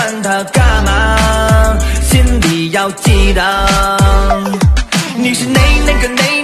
管他干嘛？心里要记得你是内内个内